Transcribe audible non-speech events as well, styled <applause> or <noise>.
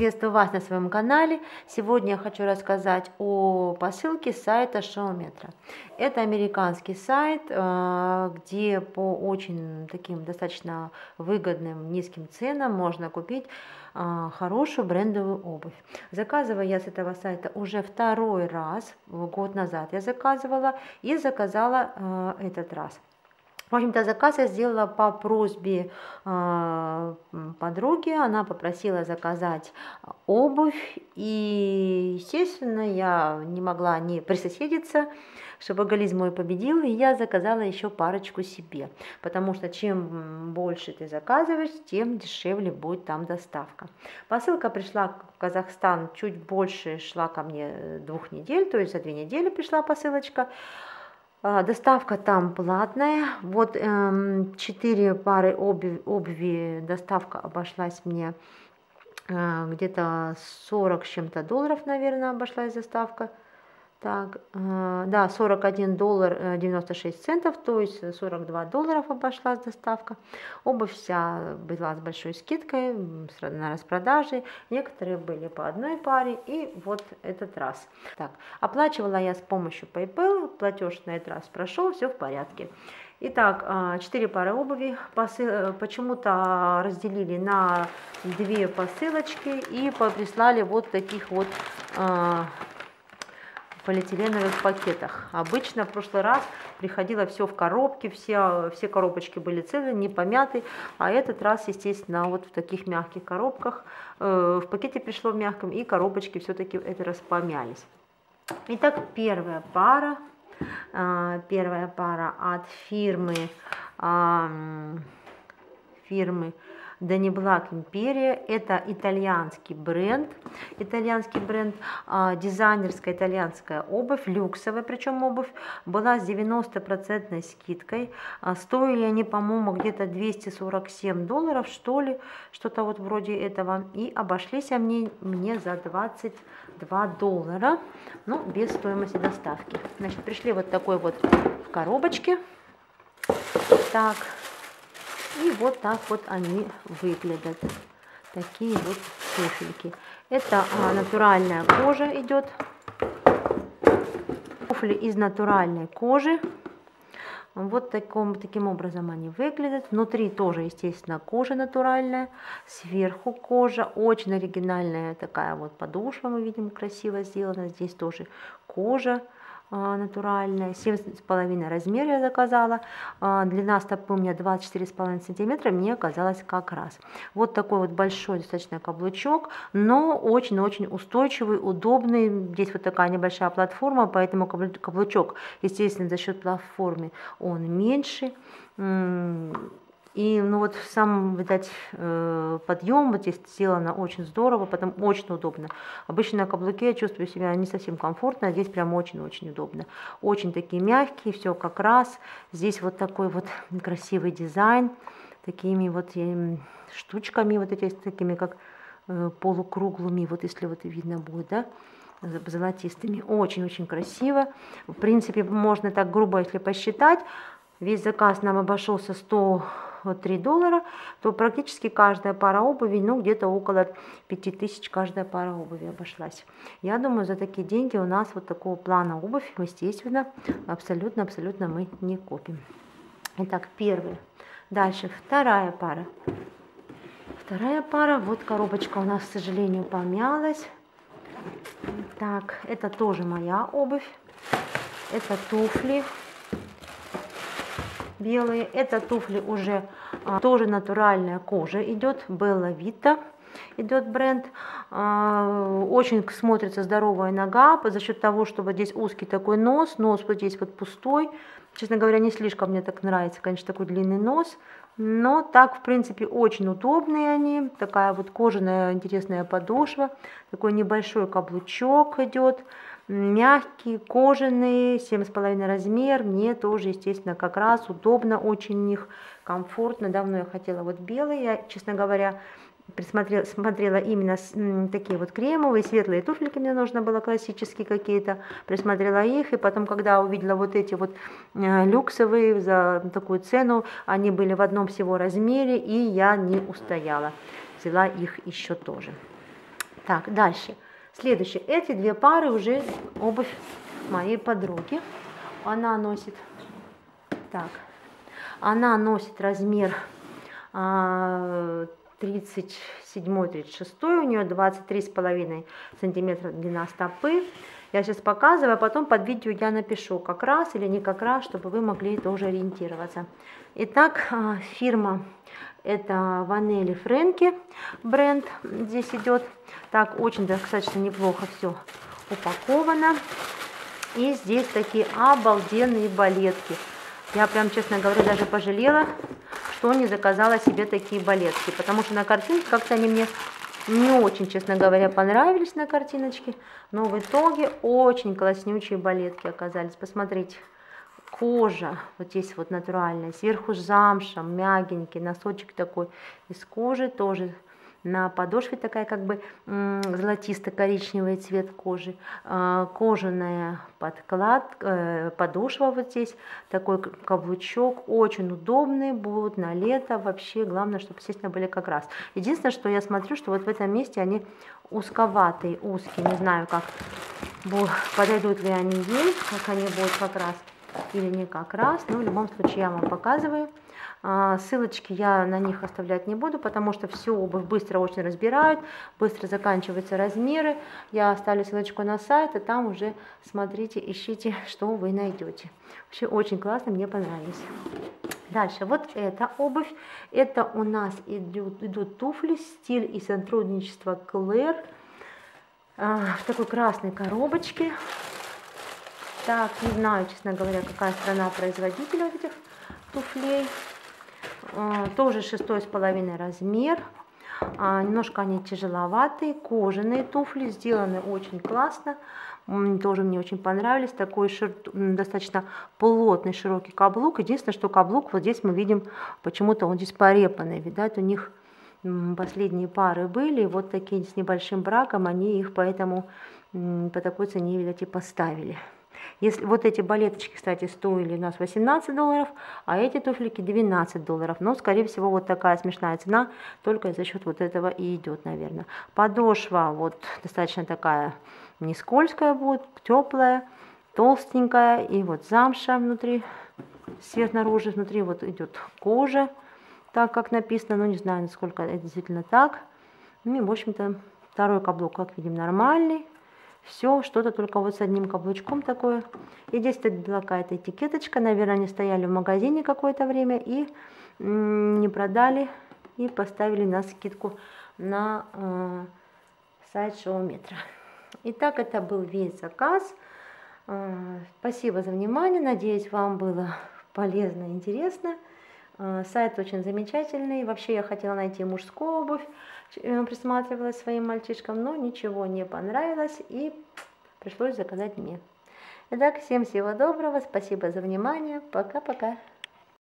Приветствую вас на своем канале. Сегодня я хочу рассказать о посылке сайта Шоуметра. Это американский сайт, э, где по очень таким достаточно выгодным низким ценам можно купить э, хорошую брендовую обувь. Заказываю я с этого сайта уже второй раз, год назад я заказывала и заказала э, этот раз. В общем-то, заказ я сделала по просьбе э, подруги. Она попросила заказать обувь. И, естественно, я не могла не присоседиться, чтобы шопоголизм мой победил. И я заказала еще парочку себе. Потому что чем больше ты заказываешь, тем дешевле будет там доставка. Посылка пришла в Казахстан чуть больше, шла ко мне двух недель. То есть за две недели пришла посылочка. А, доставка там платная. Вот эм, 4 пары обуви, обуви доставка обошлась мне э, где-то 40 с чем-то долларов, наверное, обошлась доставка. Так, э, да, 41 доллар 96 э, центов, то есть 42 долларов обошлась доставка. Обувь вся была с большой скидкой на распродаже. Некоторые были по одной паре и вот этот раз. Так, оплачивала я с помощью PayPal, платеж на этот раз прошел, все в порядке. Итак, 4 э, пары обуви почему-то разделили на две посылочки и прислали вот таких вот полиэтиленовых пакетах. Обычно в прошлый раз приходило все в коробке, все, все коробочки были целые, не помяты, а этот раз, естественно, вот в таких мягких коробках, э, в пакете пришло в мягком, и коробочки все-таки этот раз помялись. Итак, первая пара, э, первая пара от фирмы, э, фирмы Дани Блак Империя. Это итальянский бренд. Итальянский бренд, а, дизайнерская итальянская обувь, люксовая причем обувь, была с 90% скидкой. А, стоили они, по-моему, где-то 247 долларов, что ли, что-то вот вроде этого. И обошлись они мне за 22 доллара, ну, без стоимости доставки. Значит, пришли вот такой вот в коробочке. Так, и вот так вот они выглядят. Такие вот туфельки. Это а, натуральная кожа идет. Туфли из натуральной кожи. Вот таком, таким образом они выглядят. Внутри тоже, естественно, кожа натуральная. Сверху кожа. Очень оригинальная такая вот подушка, мы видим, красиво сделана. Здесь тоже кожа. А, натуральная, 7,5 размер я заказала, а, длина стопы у меня 24,5 сантиметра, мне оказалось как раз. Вот такой вот большой достаточно каблучок, но очень-очень устойчивый, удобный, здесь вот такая небольшая платформа, поэтому каблучок, естественно, за счет платформы он меньше, и ну вот сам, видать, э, подъем вот здесь сделано очень здорово, потом очень удобно. Обычно на каблуке я чувствую себя не совсем комфортно, а здесь прям очень-очень удобно. Очень такие мягкие, все как раз. Здесь вот такой вот красивый дизайн, такими вот э, штучками, вот эти такими как э, полукруглыми, вот если вот видно будет, да, золотистыми. Очень-очень красиво. В принципе, можно так грубо, если посчитать, весь заказ нам обошелся 100 3 доллара, то практически каждая пара обуви, ну где-то около 5000 каждая пара обуви обошлась. Я думаю, за такие деньги у нас вот такого плана обувь, естественно, абсолютно-абсолютно мы не купим. Итак, первый. Дальше вторая пара. Вторая пара, вот коробочка у нас, к сожалению, помялась. Так, это тоже моя обувь. Это туфли белые. Это туфли уже а, тоже натуральная кожа идет, Белла Вита идет бренд. А, очень смотрится здоровая нога за счет того, что вот здесь узкий такой нос, нос вот здесь вот пустой. Честно говоря, не слишком мне так нравится, конечно, такой длинный нос. Но так, в принципе, очень удобные они. Такая вот кожаная интересная подошва. Такой небольшой каблучок идет мягкие, кожаные, 7,5 размер, мне тоже, естественно, как раз удобно очень них, комфортно, давно я хотела вот белые, я, честно говоря, присмотрела, смотрела именно такие вот кремовые, светлые туфельки мне нужно было, классические какие-то, присмотрела их, и потом, когда увидела вот эти вот э, люксовые за такую цену, они были в одном всего размере, и я не устояла, взяла их еще тоже. Так, дальше. Следующее. Эти две пары уже обувь моей подруги. Она носит, так, она носит размер 37-36, а, у нее 23,5 сантиметра длина стопы. Я сейчас показываю, а потом под видео я напишу как раз или не как раз, чтобы вы могли тоже ориентироваться. Итак, а, фирма это Ванели Фрэнки бренд здесь идет. Так, очень достаточно неплохо все упаковано. И здесь такие обалденные балетки. Я прям, честно говоря, даже пожалела, что не заказала себе такие балетки. Потому что на картинке как-то они мне не очень, честно говоря, понравились на картиночке. Но в итоге очень класснючие балетки оказались. Посмотрите кожа, вот здесь вот натуральная, сверху замша, мягенький, носочек такой из кожи тоже на подошве такая как бы золотисто-коричневый цвет кожи, а, кожаная подклад, э, подошва вот здесь, такой каблучок, очень удобный, будут на лето, вообще главное, чтобы, естественно, были как раз. Единственное, что я смотрю, что вот в этом месте они узковатые, узкие, не знаю, как подойдут ли они ей, как они будут как раз или не как раз, но в любом случае я вам показываю. А, ссылочки я на них оставлять не буду, потому что всю обувь быстро очень разбирают, быстро заканчиваются размеры. Я оставлю ссылочку на сайт, и там уже смотрите, ищите, <laughs> что вы найдете. Вообще очень классно, мне понравились. Дальше, вот эта обувь. Это у нас идут, идут туфли, стиль и сотрудничество Клэр. А, в такой красной коробочке. Так, не знаю, честно говоря, какая страна производителя этих туфлей. А, тоже шестой с половиной размер. А, немножко они тяжеловатые, кожаные туфли, сделаны очень классно. Тоже мне очень понравились. Такой шир... достаточно плотный широкий каблук. Единственное, что каблук вот здесь мы видим, почему-то он здесь порепанный. Видать, у них последние пары были, вот такие с небольшим браком, они их поэтому по такой цене, видать, и поставили. Если, вот эти балеточки, кстати, стоили у нас 18 долларов, а эти туфлики 12 долларов. Но, скорее всего, вот такая смешная цена только за счет вот этого и идет, наверное. Подошва вот достаточно такая не скользкая будет, теплая, толстенькая. И вот замша внутри, свет наружу, внутри вот идет кожа, так как написано. Но не знаю, насколько это действительно так. Ну и, в общем-то, второй каблук, как видим, нормальный. Все, что-то только вот с одним каблучком такое. И здесь была какая-то этикеточка. Наверное, они стояли в магазине какое-то время и не продали. И поставили на скидку на э, сайт шоу-метра. Итак, это был весь заказ. Э, спасибо за внимание. Надеюсь, вам было полезно и интересно. Э, сайт очень замечательный. Вообще я хотела найти мужскую обувь, э, присматривалась своим мальчишкам, но ничего не понравилось и пришлось заказать мне. Итак, всем всего доброго, спасибо за внимание, пока-пока.